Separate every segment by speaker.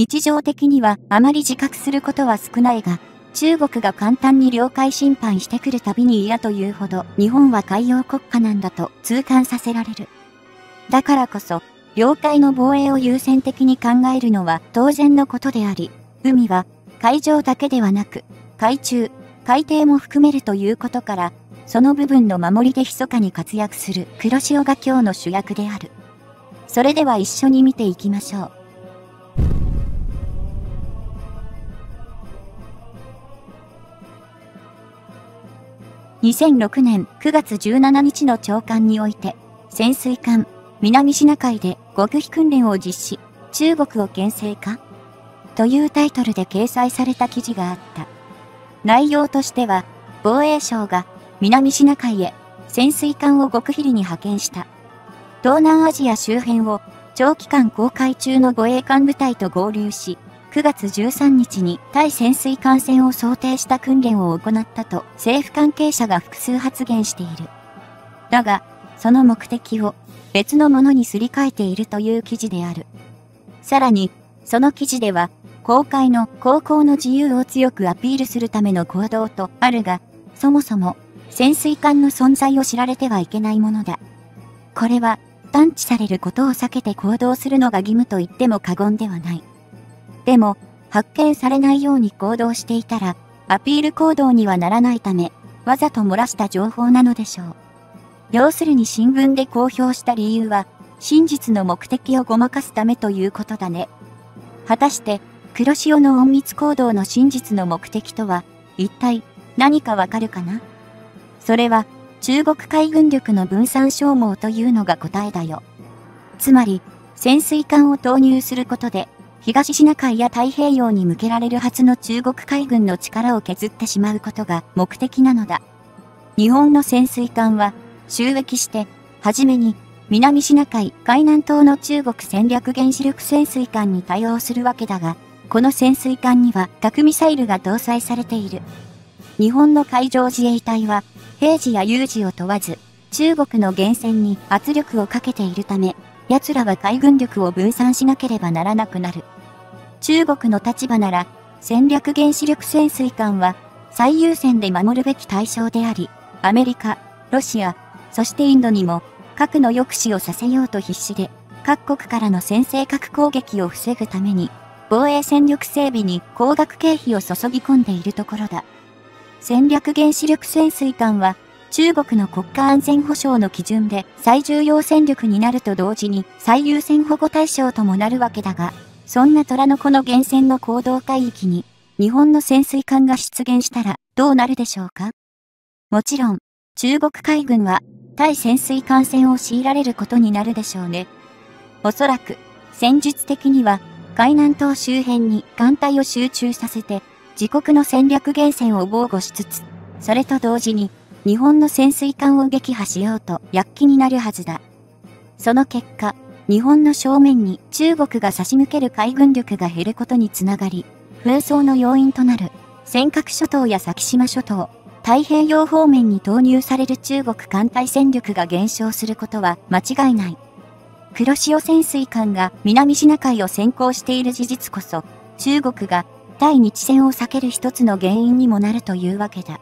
Speaker 1: 日常的にはあまり自覚することは少ないが、中国が簡単に領海侵犯してくるたびに嫌というほど日本は海洋国家なんだと痛感させられる。だからこそ、領海の防衛を優先的に考えるのは当然のことであり、海は海上だけではなく、海中、海底も含めるということから、その部分の守りで密かに活躍する黒潮が今日の主役である。それでは一緒に見ていきましょう。2006年9月17日の朝刊において、潜水艦、南シナ海で極秘訓練を実施、中国を牽制か？というタイトルで掲載された記事があった。内容としては、防衛省が南シナ海へ潜水艦を極秘裏に派遣した。東南アジア周辺を長期間航海中の護衛艦部隊と合流し、9月13日に対潜水艦船を想定した訓練を行ったと政府関係者が複数発言している。だが、その目的を別のものにすり替えているという記事である。さらに、その記事では、公開の航行の自由を強くアピールするための行動とあるが、そもそも潜水艦の存在を知られてはいけないものだ。これは探知されることを避けて行動するのが義務と言っても過言ではない。でも、発見されないように行動していたら、アピール行動にはならないため、わざと漏らした情報なのでしょう。要するに新聞で公表した理由は、真実の目的をごまかすためということだね。果たして、黒潮の隠密行動の真実の目的とは、一体何かわかるかな？それは、中国海軍力の分散消耗というのが答えだよ。つまり、潜水艦を投入することで、東シナ海や太平洋に向けられるはずの中国海軍の力を削ってしまうことが目的なのだ。日本の潜水艦は、収益して、はじめに、南シナ海海南島の中国戦略原子力潜水艦に対応するわけだが、この潜水艦には核ミサイルが搭載されている。日本の海上自衛隊は、平時や有事を問わず、中国の源泉に圧力をかけているため、奴らは海軍力を分散しなければならなくなる。中国の立場なら、戦略原子力潜水艦は最優先で守るべき対象であり、アメリカ、ロシア、そしてインドにも核の抑止をさせようと必死で、各国からの先制核攻撃を防ぐために、防衛戦力整備に高額経費を注ぎ込んでいるところだ。戦略原子力潜水艦は、中国の国家安全保障の基準で最重要戦力になると同時に最優先保護対象ともなるわけだが、そんな虎の子の源泉の行動海域に日本の潜水艦が出現したらどうなるでしょうか？もちろん、中国海軍は対潜水艦船を強いられることになるでしょうね。おそらく、戦術的には海南島周辺に艦隊を集中させて自国の戦略源泉を防護しつつ、それと同時に、日本の潜水艦を撃破しようと躍起になるはずだ。その結果、日本の正面に中国が差し向ける海軍力が減ることにつながり、紛争の要因となる尖閣諸島や先島諸島、太平洋方面に投入される中国艦隊戦力が減少することは間違いない。黒潮潜水艦が南シナ海を先行している事実こそ、中国が対日戦を避ける一つの原因にもなるというわけだ。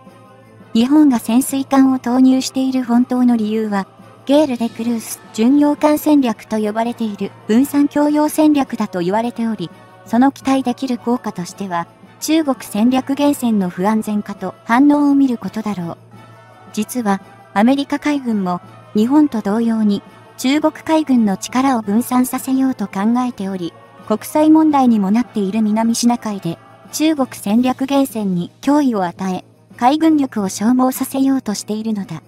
Speaker 1: 日本が潜水艦を投入している本当の理由は、ゲール・デ・クルース巡洋艦戦略と呼ばれている分散共用戦略だと言われており、その期待できる効果としては、中国戦略源泉の不安全化と反応を見ることだろう。実は、アメリカ海軍も日本と同様に中国海軍の力を分散させようと考えており、国際問題にもなっている南シナ海で中国戦略源泉に脅威を与え、海軍力を消耗させようとしているのだ。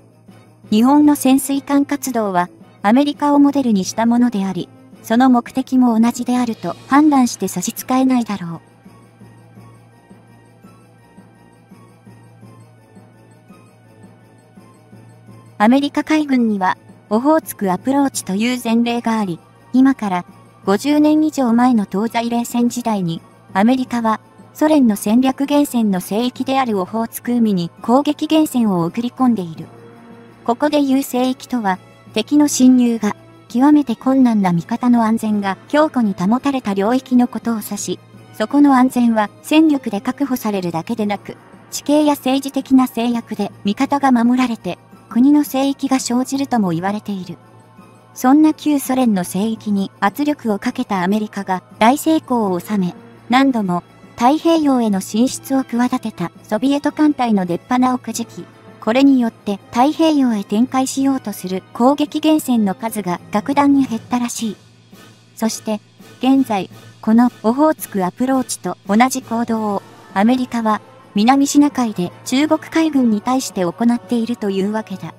Speaker 1: 日本の潜水艦活動はアメリカをモデルにしたものであり、その目的も同じであると判断して差し支えないだろう。アメリカ海軍には、オホーツクアプローチという前例があり、今から50年以上前の東西冷戦時代に、アメリカはソ連の戦略源泉の聖域であるオホーツク海に攻撃源泉を送り込んでいる。ここで言う聖域とは、敵の侵入が極めて困難な味方の安全が強固に保たれた領域のことを指し、そこの安全は戦力で確保されるだけでなく、地形や政治的な制約で味方が守られて、国の聖域が生じるとも言われている。そんな旧ソ連の聖域に圧力をかけたアメリカが大成功を収め、何度も太平洋への進出を企てたソビエト艦隊の出っ鼻をくじき、これによって太平洋へ展開しようとする攻撃源泉の数が格段に減ったらしい。そして、現在、このオホーツクアプローチと同じ行動をアメリカは南シナ海で中国海軍に対して行っているというわけだ。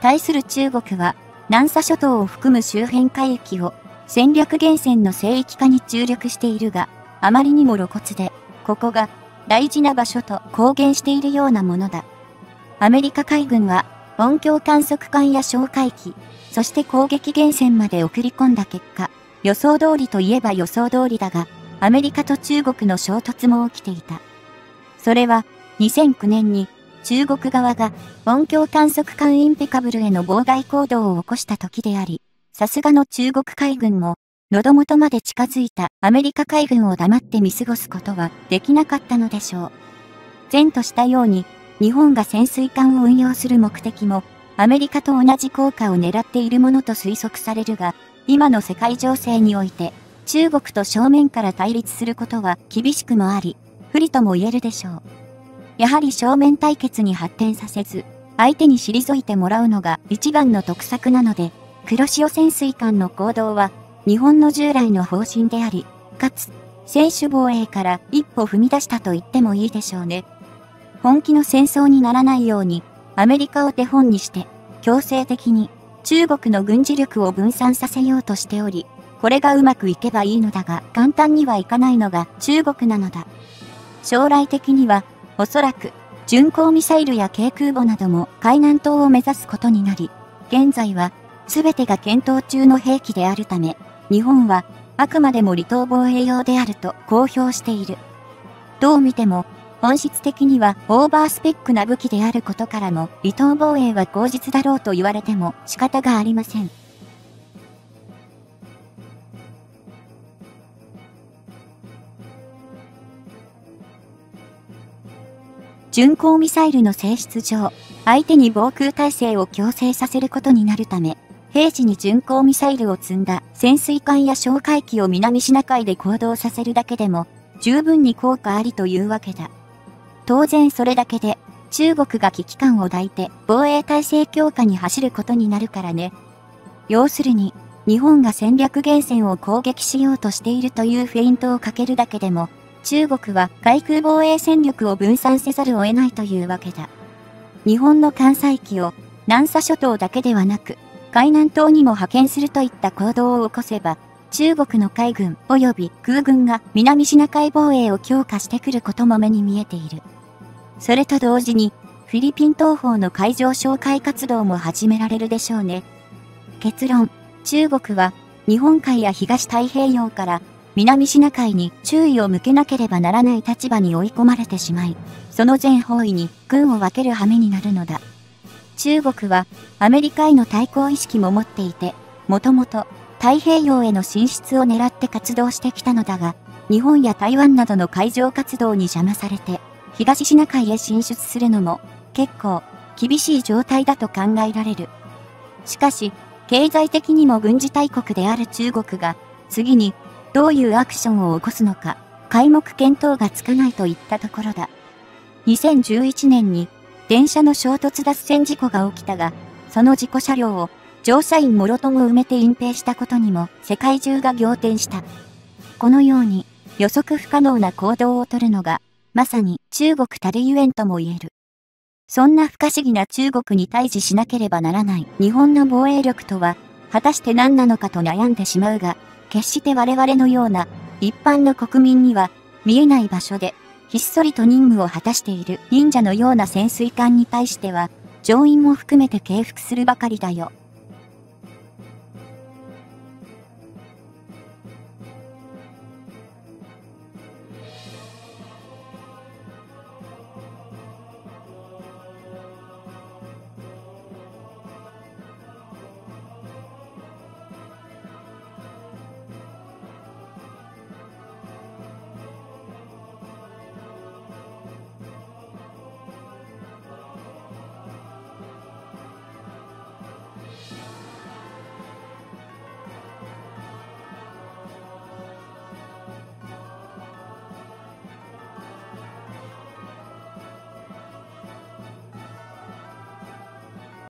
Speaker 1: 対する中国は南沙諸島を含む周辺海域を戦略源泉の聖域化に注力しているが、あまりにも露骨で、ここが大事な場所と公言しているようなものだ。アメリカ海軍は音響観測艦や哨戒機、そして攻撃源泉まで送り込んだ結果、予想通りといえば予想通りだが、アメリカと中国の衝突も起きていた。それは、2009年に中国側が音響観測艦インペカブルへの妨害行動を起こした時であり、さすがの中国海軍も、喉元まで近づいたアメリカ海軍を黙って見過ごすことはできなかったのでしょう。前としたように、日本が潜水艦を運用する目的も、アメリカと同じ効果を狙っているものと推測されるが、今の世界情勢において、中国と正面から対立することは厳しくもあり、不利とも言えるでしょう。やはり正面対決に発展させず、相手に退いてもらうのが一番の得策なので、黒潮潜水艦の行動は、日本の従来の方針であり、かつ、専守防衛から一歩踏み出したと言ってもいいでしょうね。本気の戦争にならないように、アメリカを手本にして、強制的に中国の軍事力を分散させようとしており、これがうまくいけばいいのだが、簡単にはいかないのが中国なのだ。将来的にはおそらく、巡航ミサイルや軽空母なども海南島を目指すことになり、現在は、すべてが検討中の兵器であるため、日本は、あくまでも離島防衛用であると公表している。どう見ても、本質的にはオーバースペックな武器であることからも、離島防衛は口実だろうと言われても仕方がありません。巡航ミサイルの性質上、相手に防空体制を強制させることになるため、平時に巡航ミサイルを積んだ潜水艦や哨戒機を南シナ海で行動させるだけでも、十分に効果ありというわけだ。当然それだけで、中国が危機感を抱いて防衛体制強化に走ることになるからね。要するに、日本が戦略源泉を攻撃しようとしているというフェイントをかけるだけでも、中国は海空防衛戦力を分散せざるを得ないというわけだ。日本の艦載機を南沙諸島だけではなく、海南島にも派遣するといった行動を起こせば、中国の海軍及び空軍が南シナ海防衛を強化してくることも目に見えている。それと同時に、フィリピン東方の海上哨戒活動も始められるでしょうね。結論、中国は日本海や東太平洋から南シナ海に注意を向けなければならない立場に追い込まれてしまい、その全方位に軍を分ける羽目になるのだ。中国はアメリカへの対抗意識も持っていて、もともと太平洋への進出を狙って活動してきたのだが、日本や台湾などの海上活動に邪魔されて、東シナ海へ進出するのも結構厳しい状態だと考えられる。しかし、経済的にも軍事大国である中国が、次にどういうアクションを起こすのか、開目見当がつかないといったところだ。2011年に、電車の衝突脱線事故が起きたが、その事故車両を乗車員もろとも埋めて隠蔽したことにも世界中が仰天した。このように予測不可能な行動をとるのが、まさに中国たるゆえんとも言える。そんな不可思議な中国に対峙しなければならない日本の防衛力とは、果たして何なのかと悩んでしまうが、決して我々のような一般の国民には見えない場所でひっそりと任務を果たしている忍者のような潜水艦に対しては乗員も含めて敬服するばかりだよ。